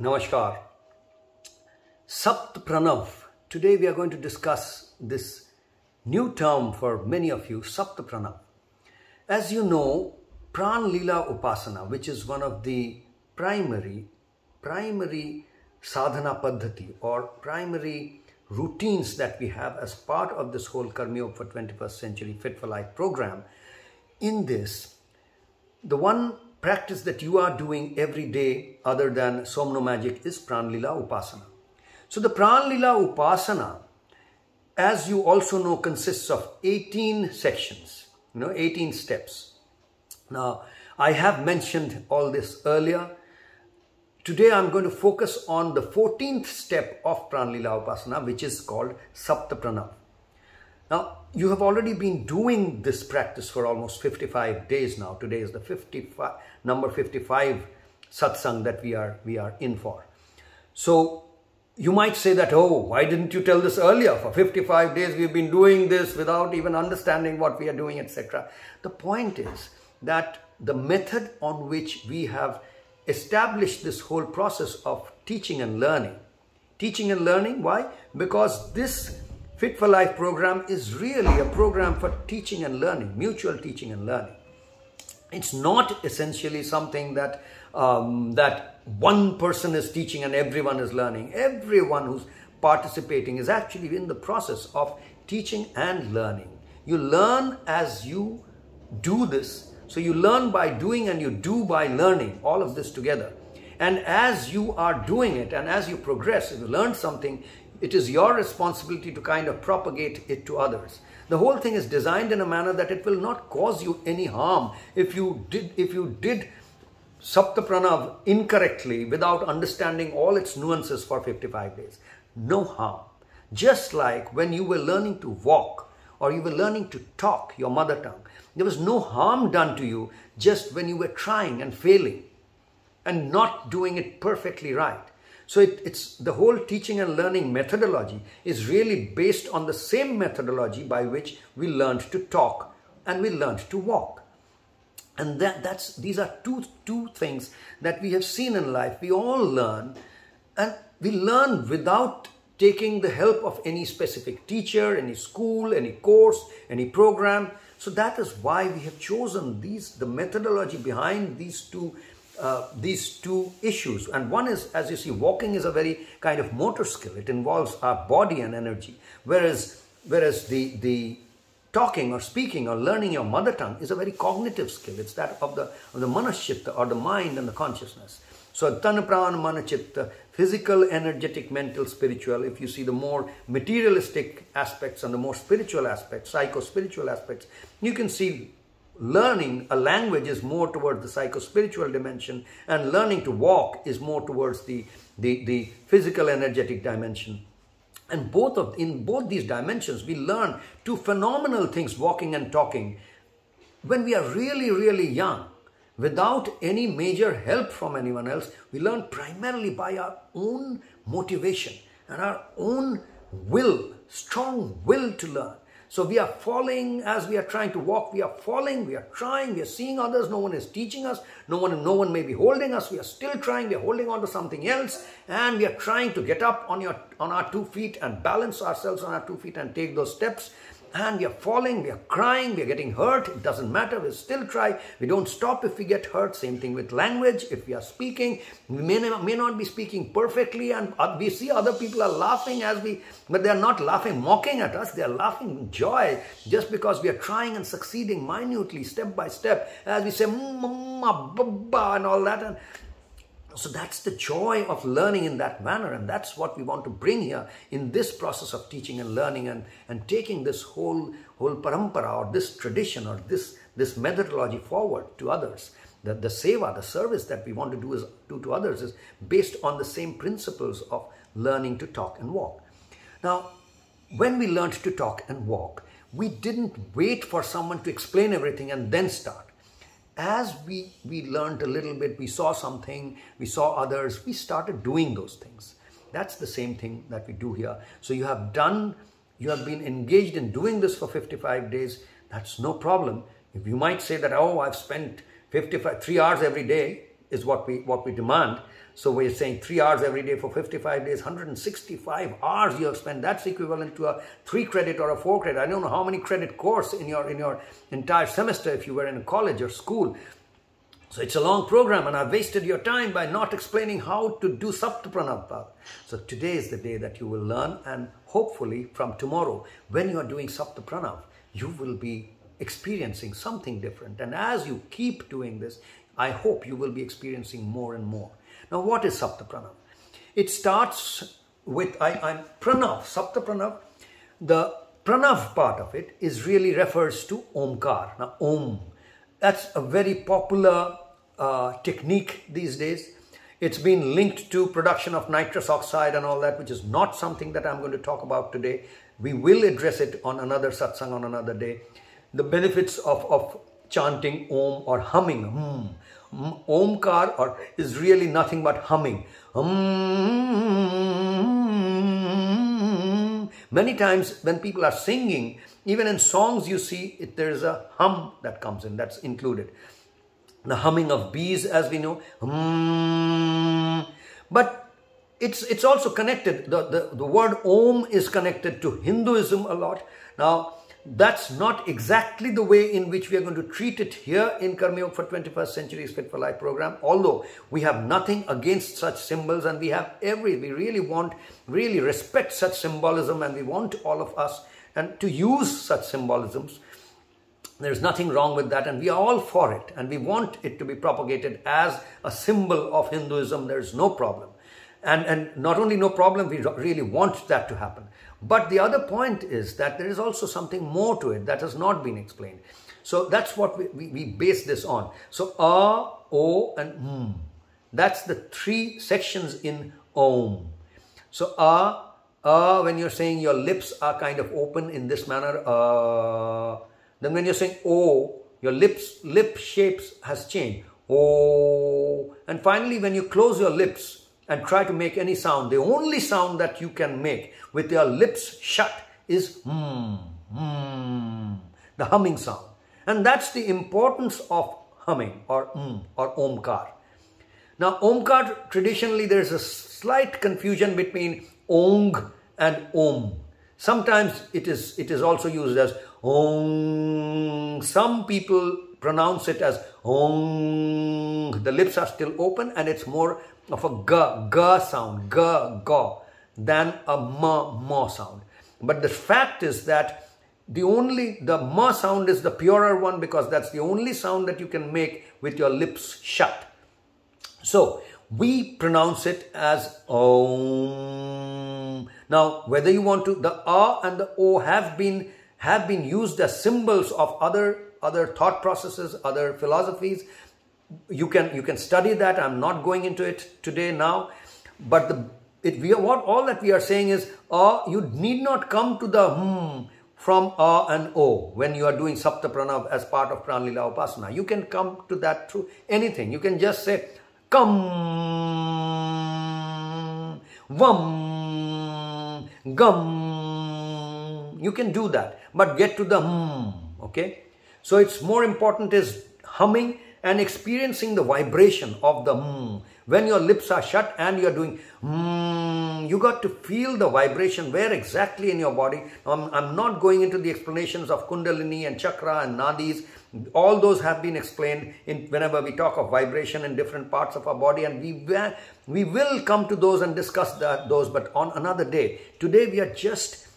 Namaskar. Sapt Pranav. Today we are going to discuss this new term for many of you, Sapt Pranav. As you know, Pran Lila Upasana, which is one of the primary, primary sadhana paddhati or primary routines that we have as part of this whole Karma for 21st Century Fit for Life program. In this, the one practice that you are doing every day other than Somno Magic is Pranlila Upasana. So the Pranlila Upasana, as you also know, consists of 18 sections, you know, 18 steps. Now, I have mentioned all this earlier. Today I'm going to focus on the 14th step of Pranlila Upasana, which is called Sapta Pranav. Now, you have already been doing this practice for almost 55 days now. Today is the 55, number 55 satsang that we are, we are in for. So, you might say that, oh, why didn't you tell this earlier? For 55 days we've been doing this without even understanding what we are doing, etc. The point is that the method on which we have established this whole process of teaching and learning. Teaching and learning, why? Because this Fit for Life program is really a program for teaching and learning, mutual teaching and learning. It's not essentially something that um, that one person is teaching and everyone is learning. Everyone who's participating is actually in the process of teaching and learning. You learn as you do this. So you learn by doing and you do by learning, all of this together. And as you are doing it and as you progress, if you learn something, it is your responsibility to kind of propagate it to others. The whole thing is designed in a manner that it will not cause you any harm if you did if you did Saptapranav incorrectly without understanding all its nuances for 55 days. No harm. Just like when you were learning to walk or you were learning to talk your mother tongue, there was no harm done to you just when you were trying and failing and not doing it perfectly right. So it, it's the whole teaching and learning methodology is really based on the same methodology by which we learned to talk and we learned to walk. And that, that's these are two, two things that we have seen in life. We all learn and we learn without taking the help of any specific teacher, any school, any course, any program. So that is why we have chosen these, the methodology behind these two uh, these two issues. And one is, as you see, walking is a very kind of motor skill. It involves our body and energy. Whereas, whereas the, the talking or speaking or learning your mother tongue is a very cognitive skill. It's that of the, of the manaschitta or the mind and the consciousness. So tan pran manachitta, physical, energetic, mental, spiritual. If you see the more materialistic aspects and the more spiritual aspects, psycho-spiritual aspects, you can see learning a language is more towards the psycho-spiritual dimension and learning to walk is more towards the, the, the physical energetic dimension. And both of in both these dimensions, we learn two phenomenal things, walking and talking, when we are really, really young, without any major help from anyone else. We learn primarily by our own motivation and our own will, strong will to learn. So we are falling as we are trying to walk. We are falling. We are trying. We are seeing others. No one is teaching us. No one, no one may be holding us. We are still trying. We are holding on to something else, and we are trying to get up on your on our two feet and balance ourselves on our two feet and take those steps and we are falling, we are crying, we are getting hurt. It doesn't matter. We still try. We don't stop if we get hurt. Same thing with language. If we are speaking, we may, may not be speaking perfectly, and we see other people are laughing as we, but they are not laughing, mocking at us. They are laughing in joy just because we are trying and succeeding minutely, step by step, as we say, mm, mm, mm, mama, baba, and all that. And so that's the joy of learning in that manner. And that's what we want to bring here in this process of teaching and learning and, and taking this whole, whole parampara or this tradition or this, this methodology forward to others. The, the seva, the service that we want to do, is, do to others is based on the same principles of learning to talk and walk. Now, when we learned to talk and walk, we didn't wait for someone to explain everything and then start as we, we learned a little bit, we saw something, we saw others, we started doing those things. That's the same thing that we do here. So you have done, you have been engaged in doing this for 55 days. That's no problem. If you might say that, oh, I've spent 55, three hours every day is what we, what we demand. So we're saying three hours every day for 55 days, 165 hours you have spent. That's equivalent to a three credit or a four credit. I don't know how many credit course in your in your entire semester if you were in college or school. So it's a long program and I've wasted your time by not explaining how to do Saptapranav. So today is the day that you will learn and hopefully from tomorrow when you are doing Saptapranav, you will be experiencing something different. And as you keep doing this, I hope you will be experiencing more and more. Now what is Saptapranav? It starts with, I, I'm Pranav, Saptapranav. The Pranav part of it is really refers to Omkar. Now Om that's a very popular uh, technique these days. It's been linked to production of nitrous oxide and all that, which is not something that I'm going to talk about today. We will address it on another satsang on another day. The benefits of, of chanting Om or humming, hmm. Omkar or is really nothing but humming. Um, many times when people are singing, even in songs, you see it, there is a hum that comes in, that's included. The humming of bees, as we know. Hmm. But it's, it's also connected. The, the, the word Om is connected to Hinduism a lot. Now, that's not exactly the way in which we are going to treat it here in Karma Yoga for 21st Century's Fit for Life program. Although we have nothing against such symbols and we have every, we really want, really respect such symbolism and we want all of us and to use such symbolisms. There's nothing wrong with that and we are all for it and we want it to be propagated as a symbol of Hinduism. There's no problem. And, and not only no problem, we really want that to happen. But the other point is that there is also something more to it that has not been explained. So that's what we, we, we base this on. So A, O and M. That's the three sections in Om. So A, uh, when you're saying your lips are kind of open in this manner, uh, then when you're saying oh, your lips, lip shapes has changed. Oh, and finally when you close your lips and try to make any sound, the only sound that you can make with your lips shut is hmm, hmm, the humming sound. And that's the importance of humming or hmm or omkar. Now, omkar, traditionally there is a slight confusion between ong and om. Sometimes it is, it is also used as om. Some people pronounce it as om. The lips are still open and it's more of a g, g sound, g, g, than a ma, ma sound. But the fact is that the only, the m sound is the purer one because that's the only sound that you can make with your lips shut. So, we pronounce it as Om. Now, whether you want to, the A and the O have been, have been used as symbols of other, other thought processes, other philosophies. You can, you can study that. I'm not going into it today now. But the, it, we are, what all that we are saying is, A, you need not come to the hmm from A and O when you are doing Sapta Pranav as part of Pranlila Upasana. You can come to that through anything. You can just say, Come, Vam, Gum. You can do that, but get to the hmm, okay? So it's more important is humming and experiencing the vibration of the hmm. When your lips are shut and you're doing hmm, you got to feel the vibration where exactly in your body. I'm, I'm not going into the explanations of Kundalini and Chakra and Nadis all those have been explained in whenever we talk of vibration in different parts of our body and we, we will come to those and discuss that, those but on another day. Today we are just,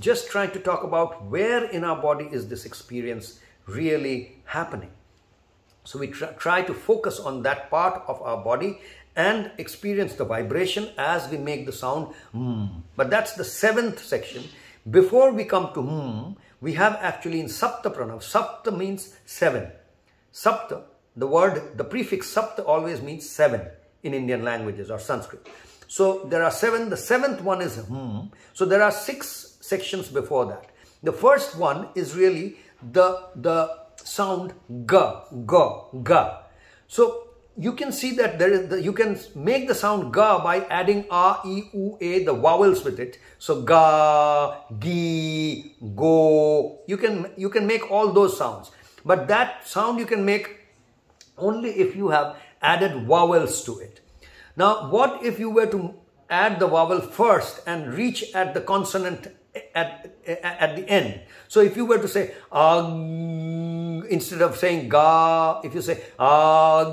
just trying to talk about where in our body is this experience really happening. So we try, to focus on that part of our body and experience the vibration as we make the sound mm. But that's the seventh section. Before we come to mm, we have actually in Sapta Pranav, Sapta means seven. Sapta, the word, the prefix Sapta always means seven in Indian languages or Sanskrit. So there are seven, the seventh one is hmm. So there are six sections before that. The first one is really the, the sound ga, ga, ga. So you can see that there is the, you can make the sound ga by adding a, e, u, a, the vowels with it. So ga, gi, go. You can you can make all those sounds, but that sound you can make only if you have added vowels to it. Now, what if you were to add the vowel first and reach at the consonant at, at the end? So if you were to say ag, instead of saying ga, if you say ag,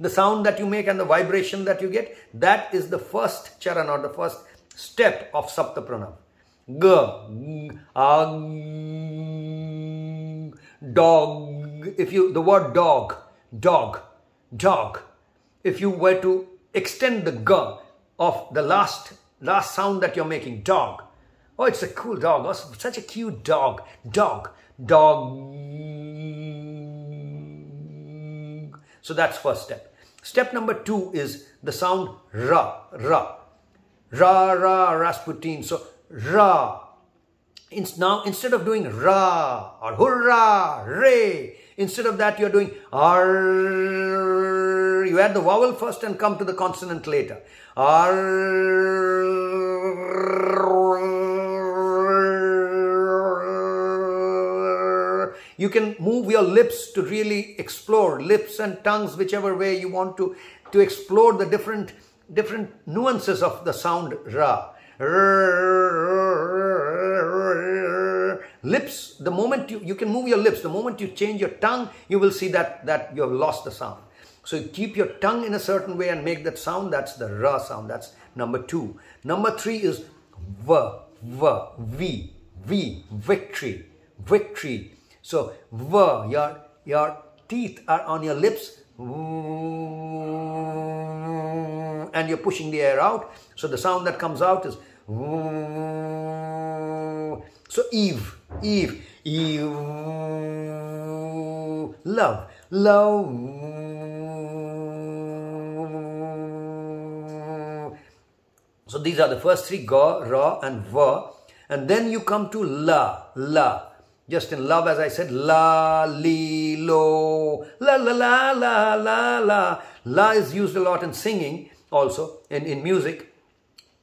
the sound that you make and the vibration that you get, that is the first charan or the first step of Sapta Pranav. G, dog. If you, the word dog, dog, dog. If you were to extend the g of the last, last sound that you're making, dog. Oh, it's a cool dog. Oh, such a cute dog. Dog, dog. So that's first step. Step number two is the sound ra, ra. Ra, ra, Rasputin. So ra. It's Now, instead of doing ra or hurrah, re, instead of that you're doing ar. You add the vowel first and come to the consonant later. You can move your lips to really explore lips and tongues, whichever way you want to, to explore the different, different nuances of the sound ra. Lips, the moment you, you can move your lips, the moment you change your tongue, you will see that, that you have lost the sound. So you keep your tongue in a certain way and make that sound. That's the ra sound. That's number two. Number three is v, v, v, v, victory, victory. So, v, your, your teeth are on your lips and you're pushing the air out. So, the sound that comes out is so Eve, Eve, Eve, love, love. So these are the first three, ga, ra and va. And then you come to la, la. Just in love, as I said, la, li, lo, la, la, la, la, la, la. La is used a lot in singing also, in, in music.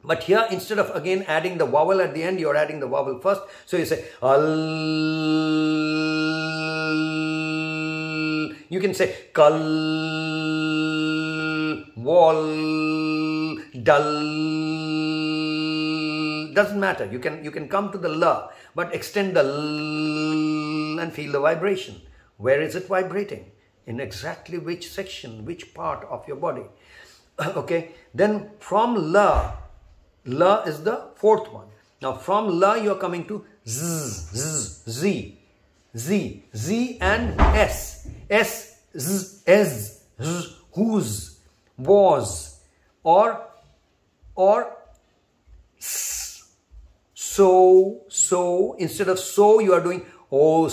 But here, instead of again adding the vowel at the end, you're adding the vowel first. So you say, al. You can say, kal, wall, dull. Doesn't matter. You can, you can come to the la but extend the l and feel the vibration. Where is it vibrating? In exactly which section, which part of your body. okay, then from la, la is the fourth one. Now from la you are coming to z, z, z, z, z and s, s, z, s, z, whose, was, or, or so, so, instead of so, you are doing oh,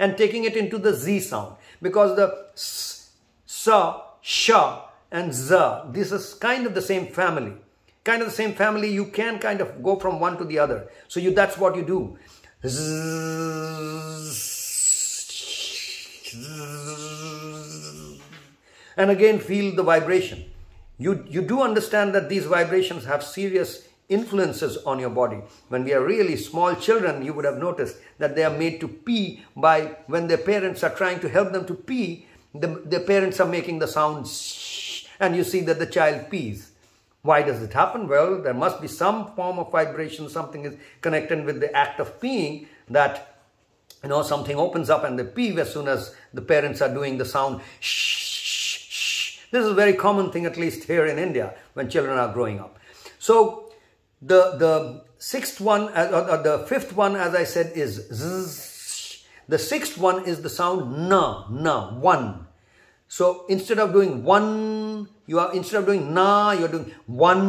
and taking it into the Z sound because the s, sa, sha and za, this is kind of the same family. Kind of the same family, you can kind of go from one to the other. So you that's what you do. And again feel the vibration. You, you do understand that these vibrations have serious influences on your body. When we are really small children, you would have noticed that they are made to pee by when their parents are trying to help them to pee, the, their parents are making the sound shh, and you see that the child pees. Why does it happen? Well, there must be some form of vibration, something is connected with the act of peeing that you know something opens up and they pee as soon as the parents are doing the sound shh, shh, shh. This is a very common thing, at least here in India, when children are growing up. So the, the sixth one, uh, uh, the fifth one, as I said, is zzz. The sixth one is the sound na, na, one. So instead of doing one, you are instead of doing na, you are doing one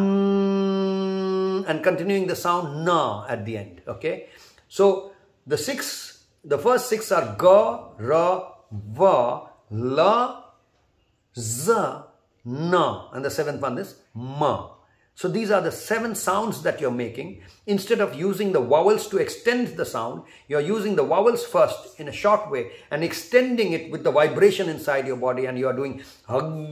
and continuing the sound na at the end. Okay. So the six, the first six are ga, ra, va, la, za, na, and the seventh one is ma. So these are the seven sounds that you're making. Instead of using the vowels to extend the sound, you're using the vowels first in a short way and extending it with the vibration inside your body and you're doing um,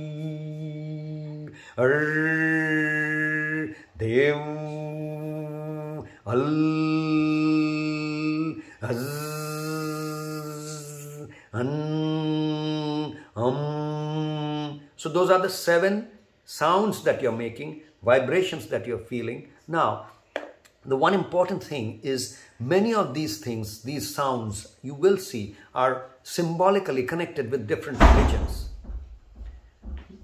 um. So those are the seven sounds that you're making, vibrations that you're feeling. Now, the one important thing is many of these things, these sounds, you will see are symbolically connected with different religions.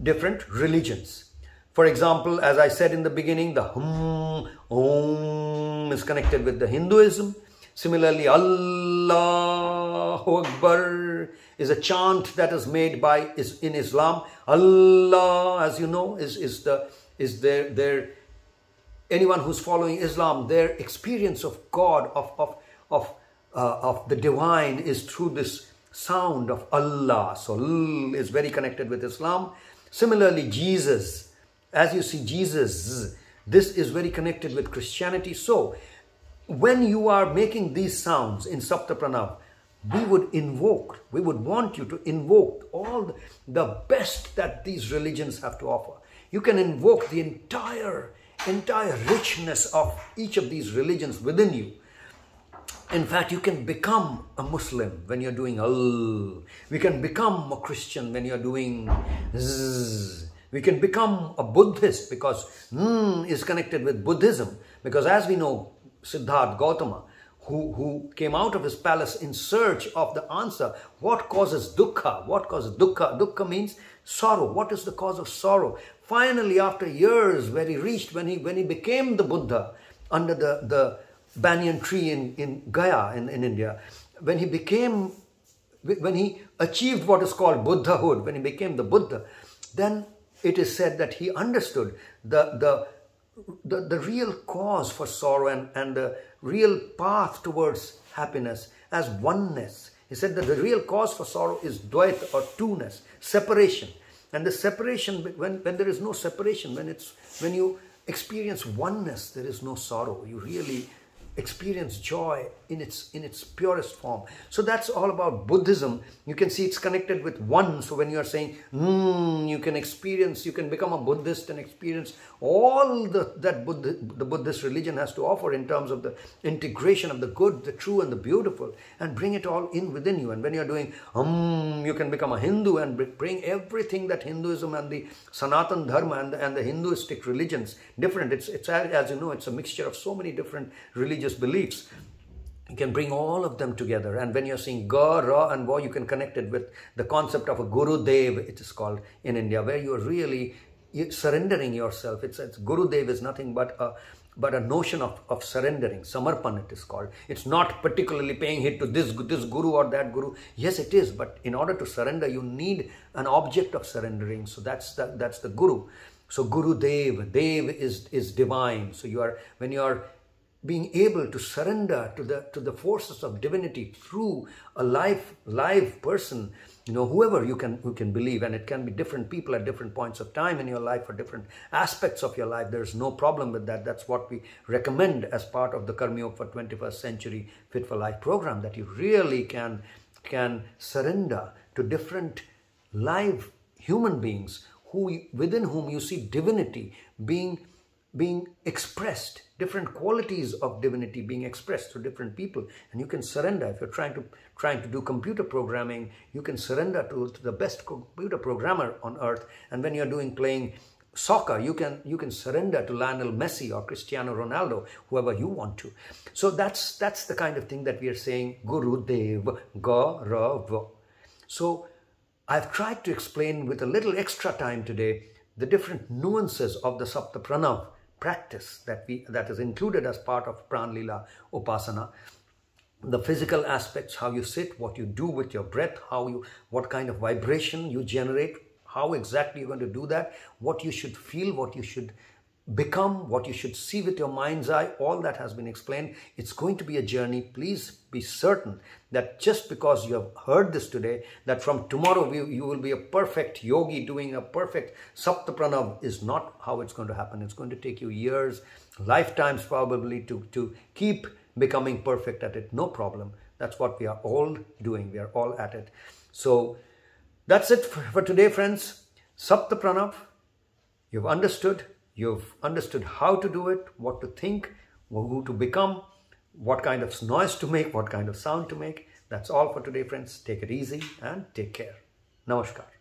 Different religions. For example, as I said in the beginning, the hum, om is connected with the Hinduism. Similarly, Allahu Akbar is a chant that is made by is in Islam. Allah, as you know, is, is the is their their anyone who's following Islam, their experience of God, of of of uh, of the divine is through this sound of Allah. So is very connected with Islam. Similarly, Jesus, as you see, Jesus, this is very connected with Christianity. So when you are making these sounds in Saptapranav, we would invoke, we would want you to invoke all the best that these religions have to offer. You can invoke the entire, entire richness of each of these religions within you. In fact, you can become a Muslim when you're doing Al. We can become a Christian when you're doing Z. We can become a Buddhist because mm is connected with Buddhism. Because as we know, Siddhartha Gautama, who, who came out of his palace in search of the answer, what causes dukkha? What causes dukkha? Dukkha means sorrow. What is the cause of sorrow? Finally, after years, where he reached, when he, when he became the Buddha under the, the banyan tree in, in Gaya in, in India, when he became, when he achieved what is called Buddhahood, when he became the Buddha, then it is said that he understood the, the the, the real cause for sorrow and, and the real path towards happiness as oneness. He said that the real cause for sorrow is dvaita or two-ness, separation. And the separation, when, when there is no separation, when, it's, when you experience oneness, there is no sorrow. You really experience joy in its in its purest form. So that's all about buddhism. You can see it's connected with one. So when you are saying mm, you can experience you can become a buddhist and experience all the that the buddhist religion has to offer in terms of the integration of the good the true and the beautiful and bring it all in within you. And when you're doing um you can become a hindu and bring everything that hinduism and the sanatan dharma and the, and the hinduistic religions different. It's it's as you know it's a mixture of so many different religious beliefs you can bring all of them together. And when you're seeing Ga, Ra, and Va, you can connect it with the concept of a Guru Dev, it is called in India, where you're really surrendering yourself. It's, it's Guru Dev is nothing but a but a notion of, of surrendering. Samarpan it is called. It's not particularly paying heed to this, this guru or that guru. Yes, it is, but in order to surrender, you need an object of surrendering. So that's the, that's the guru. So Guru Dev, Dev is, is divine. So you are, when you are being able to surrender to the to the forces of divinity through a live live person. You know whoever you can you can believe and it can be different people at different points of time in your life or different aspects of your life. There's no problem with that. That's what we recommend as part of the karma for 21st century fit for life program that you really can can surrender to different live human beings who within whom you see divinity being being expressed different qualities of divinity being expressed through different people. And you can surrender. If you're trying to trying to do computer programming you can surrender to, to the best computer programmer on earth. And when you're doing playing soccer you can you can surrender to Lionel Messi or Cristiano Ronaldo whoever you want to. So that's that's the kind of thing that we are saying Guru Dev Gaurav. So I've tried to explain with a little extra time today the different nuances of the Sapta Pranav practice that we that is included as part of Pran Lila Upasana. The physical aspects, how you sit, what you do with your breath, how you what kind of vibration you generate, how exactly you're going to do that, what you should feel, what you should become, what you should see with your mind's eye, all that has been explained. It's going to be a journey. Please be certain that just because you have heard this today, that from tomorrow you, you will be a perfect yogi doing a perfect Saptapranav is not how it's going to happen. It's going to take you years, lifetimes probably to, to keep becoming perfect at it. No problem. That's what we are all doing. We are all at it. So that's it for, today, friends. Saptapranav, you've understood You've understood how to do it, what to think, who to become, what kind of noise to make, what kind of sound to make. That's all for today, friends. Take it easy and take care. Namaskar.